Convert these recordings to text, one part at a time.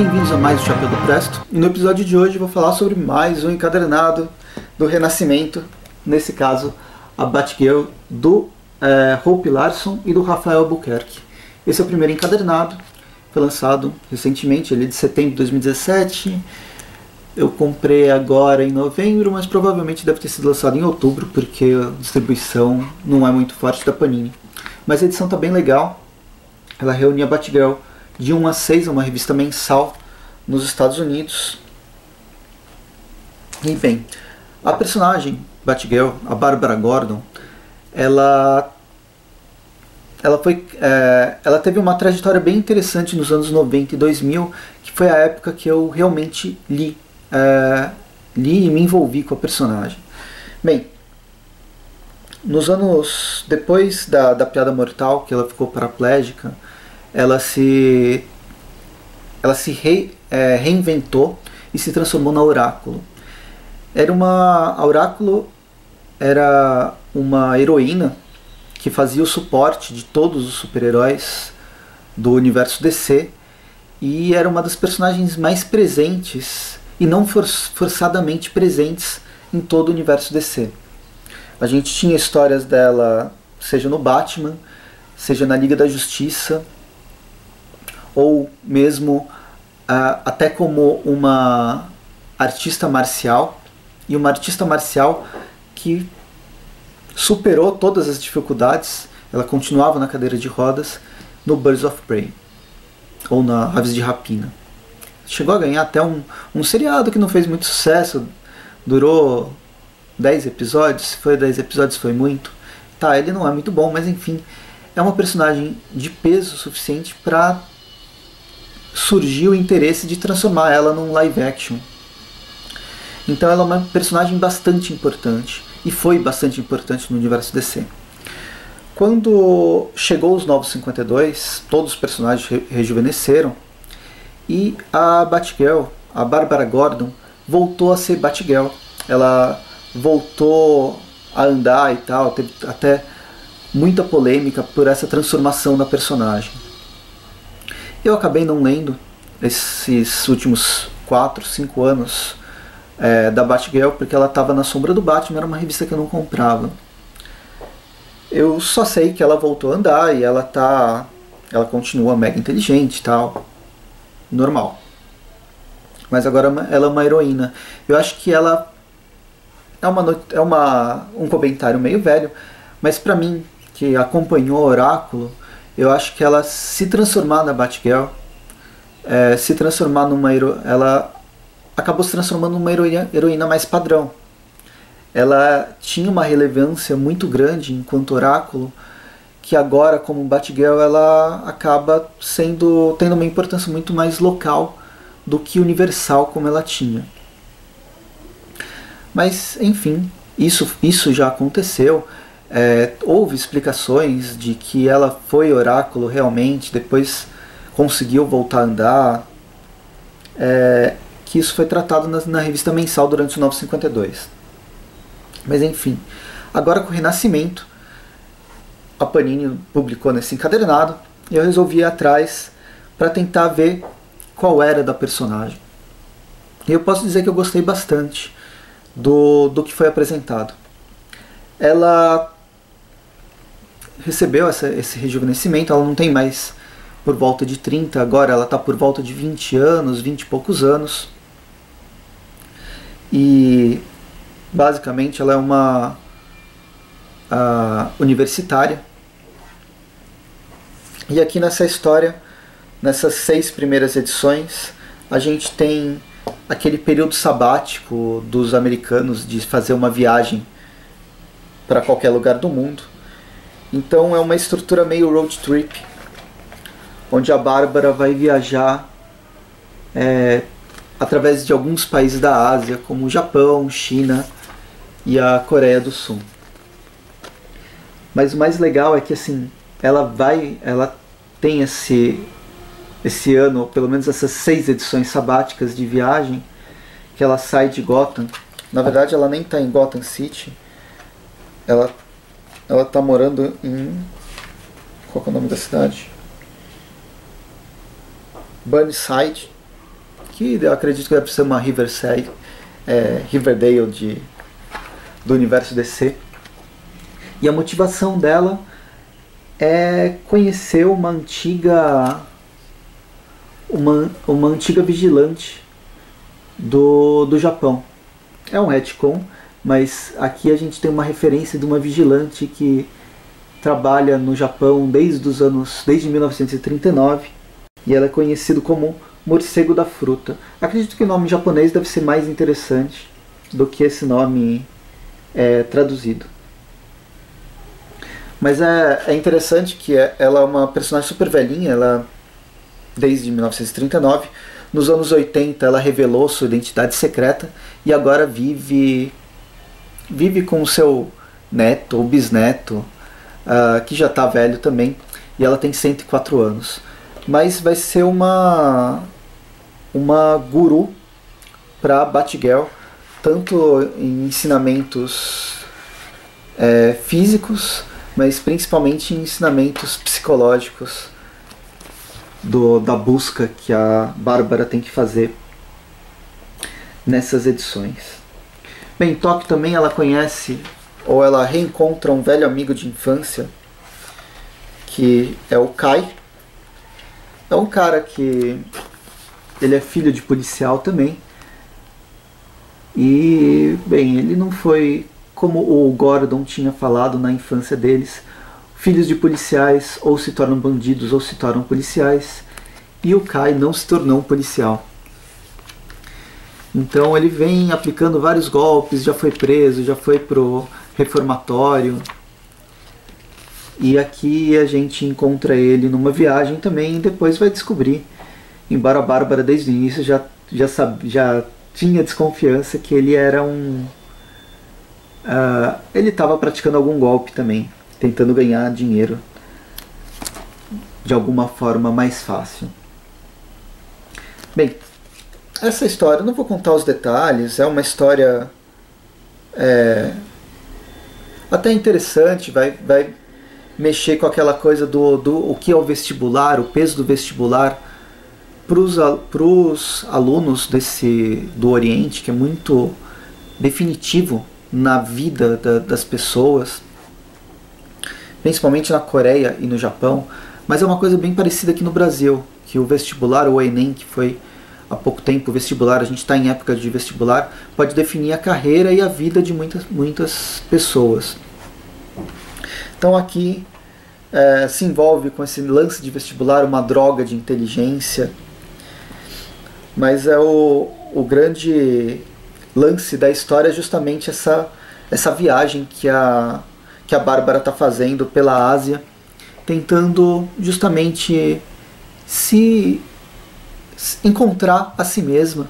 bem-vindos a mais o Chapéu do Presto. E no episódio de hoje vou falar sobre mais um encadernado do Renascimento, nesse caso a Batgirl do é, Hope Larson e do Rafael Albuquerque. Esse é o primeiro encadernado, foi lançado recentemente, ele é de setembro de 2017. Eu comprei agora em novembro, mas provavelmente deve ter sido lançado em outubro, porque a distribuição não é muito forte da Panini. Mas a edição está bem legal. Ela reúne a Batgirl de 1 a 6, é uma revista mensal nos Estados Unidos. E bem, a personagem Batgirl, a Barbara Gordon, ela ela foi é, ela teve uma trajetória bem interessante nos anos 90 e 2000 que foi a época que eu realmente li é, li e me envolvi com a personagem bem nos anos depois da, da piada mortal que ela ficou paraplégica ela se ela se re, é, reinventou e se transformou na Oráculo era uma a Oráculo era uma heroína que fazia o suporte de todos os super-heróis do universo DC e era uma das personagens mais presentes e não for forçadamente presentes em todo o universo DC. A gente tinha histórias dela, seja no Batman, seja na Liga da Justiça, ou mesmo uh, até como uma artista marcial, e uma artista marcial que superou todas as dificuldades, ela continuava na cadeira de rodas no Birds of Prey, ou na Aves de Rapina. Chegou a ganhar até um, um seriado que não fez muito sucesso, durou 10 episódios, se foi 10 episódios foi muito. Tá, ele não é muito bom, mas enfim, é uma personagem de peso suficiente para surgir o interesse de transformar ela num live action. Então ela é uma personagem bastante importante e foi bastante importante no universo DC. Quando chegou os Novos 52, todos os personagens re rejuvenesceram e a Batgirl, a Barbara Gordon, voltou a ser Batgirl. Ela voltou a andar e tal, teve até muita polêmica por essa transformação da personagem. Eu acabei não lendo esses últimos 4, 5 anos é, da Batgirl, porque ela estava na sombra do Batman, era uma revista que eu não comprava. Eu só sei que ela voltou a andar e ela tá. Ela continua mega inteligente e tal. Normal. Mas agora ela é uma heroína. Eu acho que ela é uma, é uma um comentário meio velho, mas para mim, que acompanhou o Oráculo, eu acho que ela se transformar na Batgirl, é, se transformar numa ela acabou se transformando numa heroína, heroína mais padrão. Ela tinha uma relevância muito grande enquanto oráculo, que agora, como Batgirl, ela acaba sendo tendo uma importância muito mais local do que universal como ela tinha. Mas, enfim, isso, isso já aconteceu. É, houve explicações de que ela foi oráculo realmente, depois conseguiu voltar a andar. É, que isso foi tratado na, na revista mensal durante os 952. Mas enfim, agora com o Renascimento, a Panini publicou nesse encadernado e eu resolvi ir atrás para tentar ver qual era da personagem. E eu posso dizer que eu gostei bastante do, do que foi apresentado. Ela recebeu essa, esse rejuvenescimento, ela não tem mais por volta de 30, agora ela está por volta de 20 anos, 20 e poucos anos. E basicamente ela é uma universitária. E aqui nessa história, nessas seis primeiras edições, a gente tem aquele período sabático dos americanos de fazer uma viagem para qualquer lugar do mundo. Então é uma estrutura meio road trip, onde a Bárbara vai viajar é, através de alguns países da Ásia, como o Japão, China e a Coreia do Sul. Mas o mais legal é que assim, ela vai, ela tem esse esse ano, pelo menos essas seis edições sabáticas de viagem, que ela sai de Gotham. Na verdade, ela nem está em Gotham City. Ela ela está morando em qual é o nome da cidade? Burnside que eu acredito que deve ser uma Riverside, é, Riverdale de, do universo DC. E a motivação dela é conhecer uma antiga uma, uma antiga vigilante do, do Japão. É um retcon, mas aqui a gente tem uma referência de uma vigilante que trabalha no Japão desde os anos desde 1939 e ela é conhecida como morcego da fruta. Acredito que o nome japonês deve ser mais interessante do que esse nome é, traduzido. Mas é, é interessante que é, ela é uma personagem super velhinha, ela desde 1939. Nos anos 80 ela revelou sua identidade secreta e agora vive vive com o seu neto ou bisneto, uh, que já está velho também, e ela tem 104 anos. Mas vai ser uma uma guru para Batgirl, tanto em ensinamentos é, físicos, mas principalmente em ensinamentos psicológicos do, da busca que a Bárbara tem que fazer nessas edições. Bem, Tóquio também ela conhece ou ela reencontra um velho amigo de infância que é o Kai. É um cara que ele é filho de policial também. E, bem, ele não foi como o Gordon tinha falado na infância deles, filhos de policiais ou se tornam bandidos ou se tornam policiais, e o Kai não se tornou um policial. Então ele vem aplicando vários golpes, já foi preso, já foi pro reformatório. E aqui a gente encontra ele numa viagem também e depois vai descobrir, embora a Bárbara desde o início já, já, sabe, já tinha desconfiança que ele era um. Uh, ele estava praticando algum golpe também tentando ganhar dinheiro de alguma forma mais fácil. Bem, essa história, não vou contar os detalhes, é uma história é, até interessante, vai, vai mexer com aquela coisa do, do o que é o vestibular, o peso do vestibular para os alunos desse, do Oriente, que é muito definitivo na vida da, das pessoas principalmente na Coreia e no Japão, mas é uma coisa bem parecida aqui no Brasil, que o vestibular, o Enem, que foi há pouco tempo vestibular, a gente está em época de vestibular, pode definir a carreira e a vida de muitas, muitas pessoas. Então aqui é, se envolve com esse lance de vestibular uma droga de inteligência, mas é o, o grande lance da história é justamente essa, essa viagem que a que a Bárbara está fazendo pela Ásia, tentando justamente se encontrar a si mesma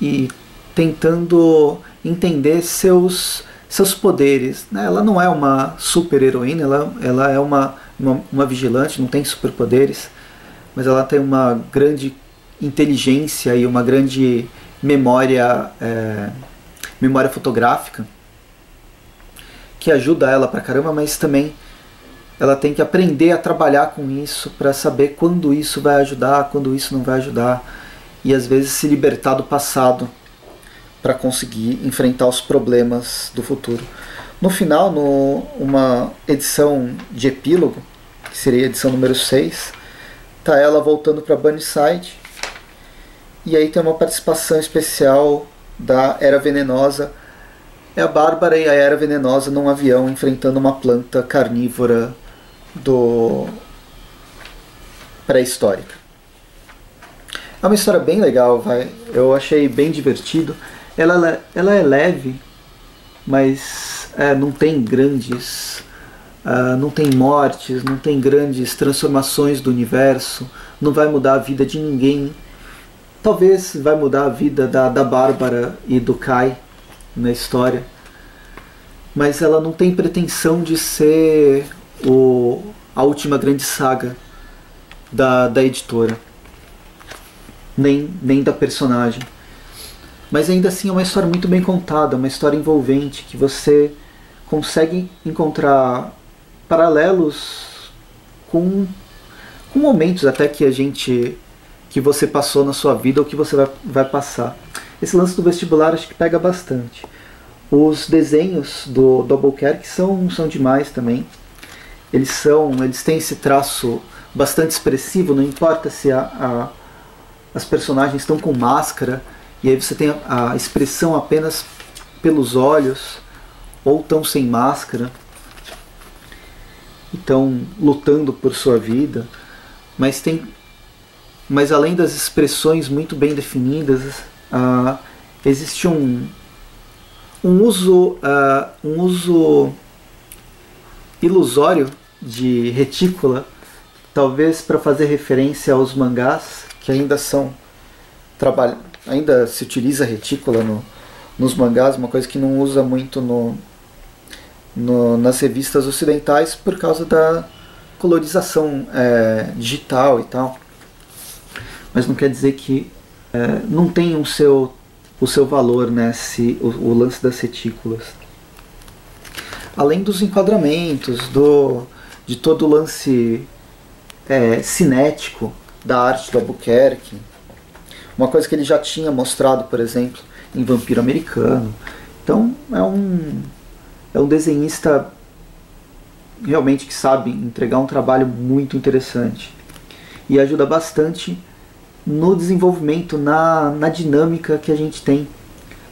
e tentando entender seus seus poderes. Né? Ela não é uma super heroína, ela, ela é uma, uma, uma vigilante, não tem superpoderes, mas ela tem uma grande inteligência e uma grande memória é, memória fotográfica que ajuda ela pra caramba, mas também ela tem que aprender a trabalhar com isso para saber quando isso vai ajudar, quando isso não vai ajudar e às vezes se libertar do passado para conseguir enfrentar os problemas do futuro. No final, no uma edição de epílogo, que seria a edição número 6, tá ela voltando para Bunnyside. E aí tem uma participação especial da Era Venenosa é a Bárbara e a Era Venenosa num avião enfrentando uma planta carnívora do pré-histórica. É uma história bem legal, vai. Eu achei bem divertido. Ela, ela é leve, mas é, não tem grandes, uh, não tem mortes, não tem grandes transformações do universo, não vai mudar a vida de ninguém. Talvez vai mudar a vida da, da Bárbara e do Kai, na história, mas ela não tem pretensão de ser o, a última grande saga da, da editora, nem, nem da personagem. Mas ainda assim é uma história muito bem contada, uma história envolvente, que você consegue encontrar paralelos com, com momentos até que a gente que você passou na sua vida ou que você vai, vai passar. Esse lance do vestibular acho que pega bastante. Os desenhos do, do Albuquerque são, são demais também. Eles são, eles têm esse traço bastante expressivo, não importa se a, a, as personagens estão com máscara e aí você tem a, a expressão apenas pelos olhos ou estão sem máscara estão lutando por sua vida, mas tem mas além das expressões muito bem definidas, uh, existe um, um uso uh, um uso ilusório de retícula, talvez para fazer referência aos mangás que ainda são trabalho, ainda se utiliza retícula no, nos mangás, uma coisa que não usa muito no, no, nas revistas ocidentais por causa da colorização é, digital e tal. Mas não quer dizer que é, não tem o seu, o seu valor né, se, o, o lance das retículas. Além dos enquadramentos, do, de todo o lance é, cinético da arte do Albuquerque. Uma coisa que ele já tinha mostrado, por exemplo, em Vampiro Americano. Então é um, é um desenhista realmente que sabe entregar um trabalho muito interessante e ajuda bastante no desenvolvimento, na, na dinâmica que a gente tem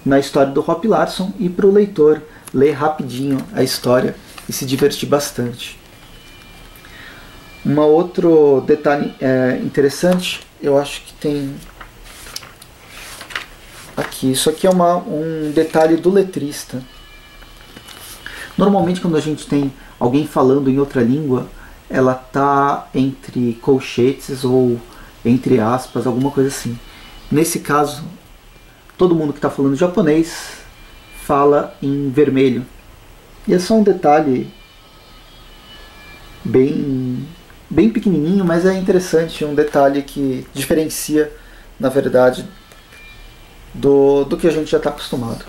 na história do Hop Larson e para o leitor ler rapidinho a história e se divertir bastante. Um outro detalhe é, interessante, eu acho que tem aqui. Isso aqui é uma, um detalhe do letrista. Normalmente quando a gente tem alguém falando em outra língua, ela tá entre colchetes ou entre aspas, alguma coisa assim. Nesse caso, todo mundo que está falando japonês fala em vermelho. E é só um detalhe bem bem pequenininho, mas é interessante, um detalhe que diferencia, na verdade, do, do que a gente já está acostumado.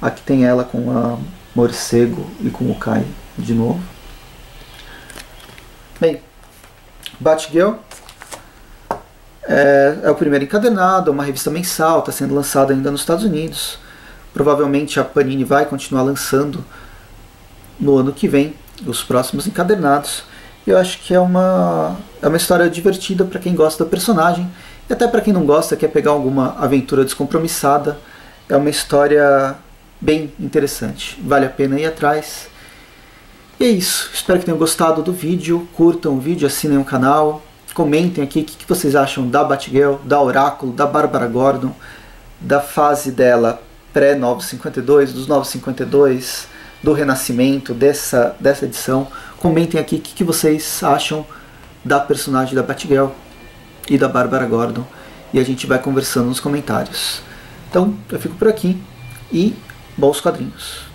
Aqui tem ela com a morcego e com o Kai de novo. Bem, Batgirl é, é, o primeiro encadernado, é uma revista mensal, está sendo lançada ainda nos Estados Unidos. Provavelmente a Panini vai continuar lançando no ano que vem os próximos encadernados. Eu acho que é uma, é uma história divertida para quem gosta do personagem e até para quem não gosta, quer pegar alguma aventura descompromissada. É uma história bem interessante, vale a pena ir atrás. E é isso, espero que tenham gostado do vídeo, curtam o vídeo, assinem o canal, comentem aqui o que vocês acham da Batgirl, da Oráculo, da Bárbara Gordon, da fase dela pré-952, dos 952, do renascimento, dessa, dessa edição. Comentem aqui o que vocês acham da personagem da Batgirl e da Bárbara Gordon e a gente vai conversando nos comentários. Então, eu fico por aqui e bons quadrinhos.